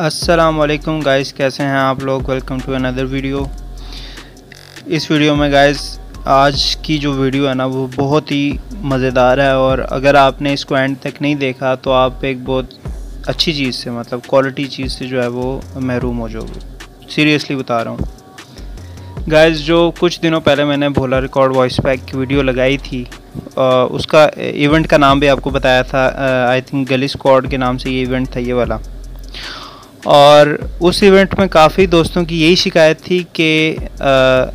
अस्सलाम वालेकुम गाइस कैसे हैं आप लोग? वेलकम टू अनदर वीडियो इस वीडियो में गाइस आज की जो वीडियो है ना वो बहुत ही मज़ेदार है और अगर आपने इसको एंड तक नहीं देखा तो आप एक बहुत अच्छी चीज़ से मतलब क्वालिटी चीज़ से जो है वो महरूम हो जाओगे। सीरियसली बता रहा हूँ। गाइस जो कुछ दिनों पहले मैंने भोला रिकॉर्ड वॉइस पैक की वीडियो लगाई थी आ, उसका इवेंट का नाम भी आपको बताया था आई थिंक गली स्क्वाड के नाम से ये इवेंट था ये वाला। और उस इवेंट में काफ़ी दोस्तों की यही शिकायत थी कि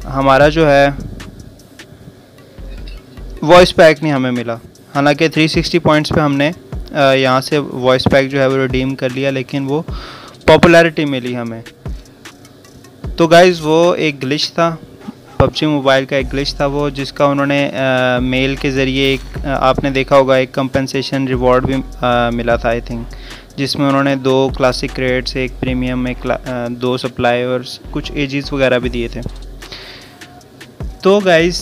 हमारा जो है वॉइस पैक नहीं हमें मिला। हालाँकि 360 पॉइंट्स पे हमने यहाँ से वॉइस पैक जो है वो रिडीम कर लिया लेकिन वो पॉपुलैरिटी मिली हमें। तो गाइज़ वो एक ग्लिच था। पबजी मोबाइल का एक ग्लिच था वो जिसका उन्होंने आ, मेल के ज़रिए एक आपने देखा होगा एक कंपनसेशन रिवॉर्ड भी आ, मिला था आई थिंक जिसमें उन्होंने दो क्लासिक क्रेड्स एक प्रीमियम एक दो सप्लाई और कुछ एजीज वगैरह भी दिए थे। तो गाइस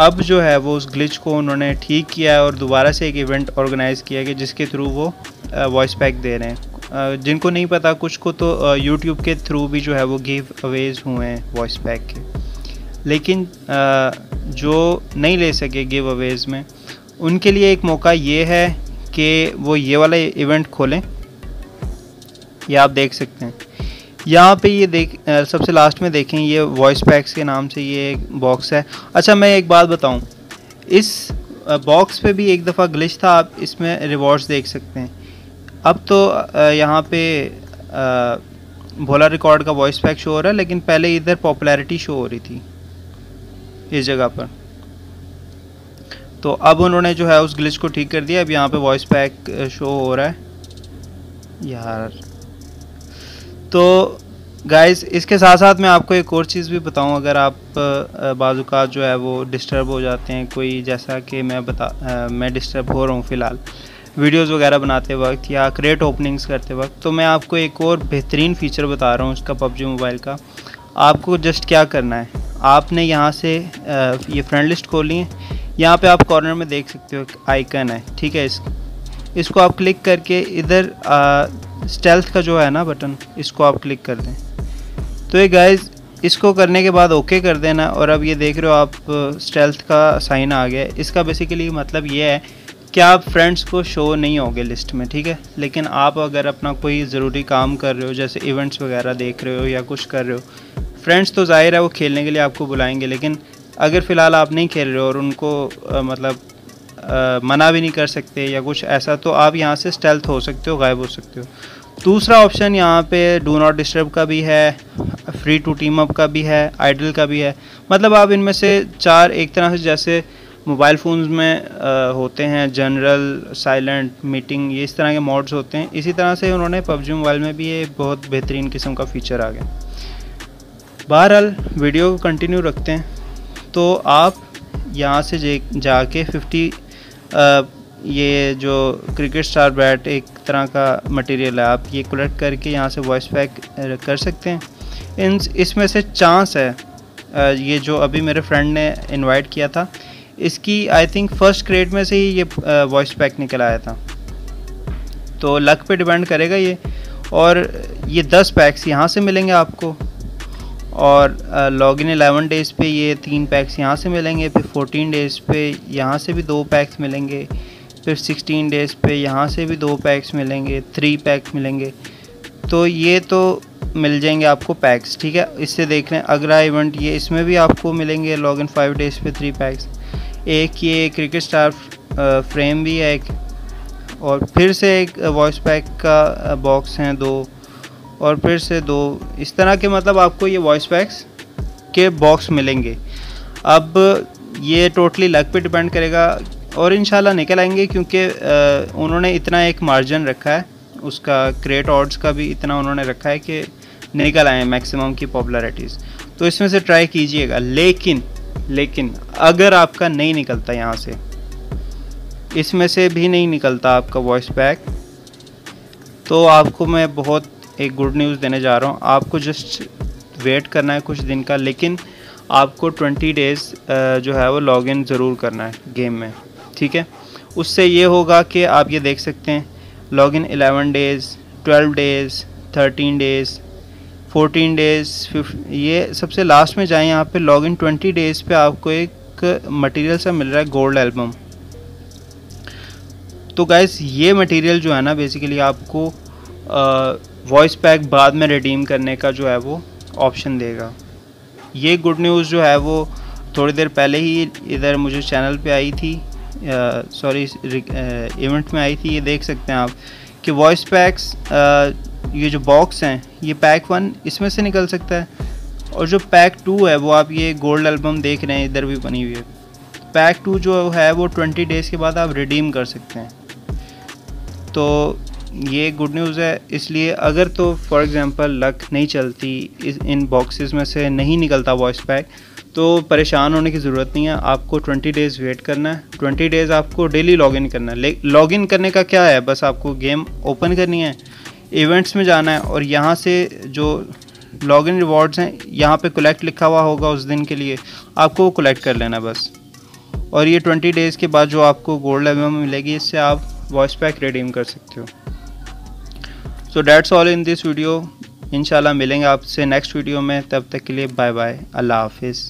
अब जो है वो उस ग्लिच को उन्होंने ठीक किया और दोबारा से एक इवेंट ऑर्गेनाइज़ किया गया जिसके थ्रू वो वॉइस पैक दे रहे हैं। जिनको नहीं पता, कुछ को तो यूट्यूब के थ्रू भी जो है वो गिव अवेज हुए हैं वॉइस पैक के। लेकिन जो नहीं ले सके गिव अवेज में, उनके लिए एक मौका ये है कि वो ये वाला इवेंट खोलें। ये आप देख सकते हैं। यहाँ पे ये देख सबसे लास्ट में देखें, ये वॉइस पैक्स के नाम से ये एक बॉक्स है। अच्छा मैं एक बात बताऊँ, इस बॉक्स पे भी एक दफ़ा ग्लिच था, आप इसमें रिवॉर्ड्स देख सकते हैं। अब तो यहाँ पे भोला रिकॉर्ड का वॉइस पैक शो हो रहा है, लेकिन पहले इधर पॉपुलैरिटी शो हो रही थी, इस जगह पर। तो अब उन्होंने जो है उस ग्लिच को ठीक कर दिया, अब यहाँ पे वॉइस पैक शो हो रहा है। यार। तो गाइस इसके साथ साथ मैं आपको एक और चीज़ भी बताऊँ अगर आप बाज़ात जो है वो डिस्टर्ब हो जाते हैं कोई जैसा कि मैं बता आ, मैं डिस्टर्ब हो रहा हूँ फ़िलहाल वीडियोस वगैरह बनाते वक्त या क्रेट ओपनिंग्स करते वक्त तो मैं आपको एक और बेहतरीन फ़ीचर बता रहा हूँ उसका पबजी मोबाइल का। आपको जस्ट क्या करना है? आपने यहाँ से ये फ्रेंड लिस्ट खोली है यहाँ पे आप कॉर्नर में देख सकते हो आइकन है ठीक है इस इसको आप क्लिक करके इधर स्टेल्थ का जो है ना बटन इसको आप क्लिक कर दें। तो ये गाइज़ इसको करने के बाद ओके कर देना और अब ये देख रहे हो आप स्टेल्थ का साइन आ गया इसका बेसिकली मतलब ये है कि आप फ्रेंड्स को शो नहीं होगे लिस्ट में ठीक है? लेकिन आप अगर अपना कोई ज़रूरी काम कर रहे हो जैसे इवेंट्स वगैरह देख रहे हो या कुछ कर रहे हो फ्रेंड्स तो ज़ाहिर है वो खेलने के लिए आपको बुलाएँगे लेकिन अगर फ़िलहाल आप नहीं खेल रहे हो और उनको आ, मतलब मना भी नहीं कर सकते या कुछ ऐसा तो आप यहाँ से स्टेल्थ हो सकते हो गायब हो सकते हो। दूसरा ऑप्शन यहाँ पे डू नॉट डिस्टर्ब का भी है फ्री टू टीम अप का भी है आइडल का भी है। मतलब आप इनमें से चार एक तरह से जैसे मोबाइल फ़ोन्स में आ, होते हैं जनरल साइलेंट मीटिंग ये इस तरह के मोड्स होते हैं। इसी तरह से उन्होंने पबजी मोबाइल में भी ये बहुत बेहतरीन किस्म का फ़ीचर आ गया। बहरहाल वीडियो को कंटिन्यू रखते हैं। तो आप यहाँ से जाके फिफ्टी ये जो क्रिकेट स्टार बैट एक तरह का मटेरियल है, आप ये कलेक्ट करके यहाँ से वॉइस पैक कर सकते हैं। इन, इसमें से चांस है ये जो अभी मेरे फ्रेंड ने इनवाइट किया था, इसकी आई थिंक फ़र्स्ट क्रेड में से ही ये वॉइस पैक निकल आया था। तो लक पे डिपेंड करेगा ये, और ये दस पैक्स यहाँ से मिलेंगे आपको। और लॉग इन एलेवन डेज़ पे ये तीन पैक्स यहाँ से मिलेंगे, फिर फोर्टीन डेज़ पे यहाँ से भी दो पैक्स मिलेंगे, फिर सिक्सटीन डेज़ पे यहाँ से भी दो पैक्स मिलेंगे थ्री पैक्स मिलेंगे। तो ये तो मिल जाएँगे आपको पैक्स ठीक है? इससे देख रहे हैं अगला इवेंट ये इसमें भी आपको मिलेंगे लॉग इन फाइव डेज़ पे थ्री पैक्स एक ये क्रिकेट स्टार फ्रेम भी है एक, और फिर से एक वॉइस पैक का बॉक्स हैं दो। और फिर से दो, इस तरह के मतलब आपको ये वॉइस पैक्स के बॉक्स मिलेंगे। अब ये टोटली लक पे डिपेंड करेगा और इन निकल आएँगे क्योंकि उन्होंने इतना एक मार्जिन रखा है, उसका क्रेट ऑर्ड्स का भी इतना उन्होंने रखा है कि निकल आए मैक्सिमम की पॉपुलरिटीज़ तो इसमें से ट्राई कीजिएगा, लेकिन लेकिन अगर आपका नहीं निकलता यहाँ से, इसमें से भी नहीं निकलता आपका वॉइस पैक तो आपको मैं बहुत एक गुड न्यूज़ देने जा रहा हूँ। आपको जस्ट वेट करना है कुछ दिन का, लेकिन आपको 20 डेज़ जो है वो लॉगिन ज़रूर करना है गेम में, ठीक है? उससे ये होगा कि आप ये देख सकते हैं login 11 days 12 days thirteen days fourteen days ये सबसे लास्ट में जाएँ यहाँ पे लॉग इन ट्वेंटी डेज़ पे आपको एक मटेरियल सा मिल रहा है गोल्ड एल्बम तो गाइस ये मटेरियल जो है ना बेसिकली आपको वॉइस पैक बाद में रिडीम करने का जो है वो ऑप्शन देगा। ये गुड न्यूज़ जो है वो थोड़ी देर पहले ही इधर मुझे चैनल पे आई थी सॉरी इवेंट में आई थी, ये देख सकते हैं आप, कि वॉइस पैक्स ये जो बॉक्स हैं, ये पैक वन इसमें से निकल सकता है। और जो पैक टू है, वो आप ये गोल्ड एल्बम देख रहे हैं, इधर भी बनी हुई है। पैक टू जो है वो ट्वेंटी डेज़ के बाद आप रिडीम कर सकते हैं। तो ये गुड न्यूज़ है, इसलिए अगर तो फॉर एग्ज़ाम्पल लक नहीं चलती, इस, इन बॉक्सेस में से नहीं निकलता वॉइस पैक तो परेशान होने की ज़रूरत नहीं है। आपको 20 डेज़ वेट करना है। 20 डेज़ आपको डेली लॉगिन करना है। लॉगिन करने का क्या है? बस आपको गेम ओपन करनी है इवेंट्स में जाना है, और यहाँ से जो लॉगिन रिवॉर्ड्स हैं, यहाँ पे कलेक्ट लिखा हुआ होगा उस दिन के लिए। आपको वो कलेक्ट कर लेना बस। और ये 20 डेज़ के बाद जो आपको गोल्ड लेवल में मिलेगी, इससे आप वॉइस पैक रिडीम कर सकते हो। So that's all in this video इंशाल्लाह मिलेंगे आपसे नेक्स्ट वीडियो में. तब तक के लिए बाय बाय अल्लाह हाफिज़.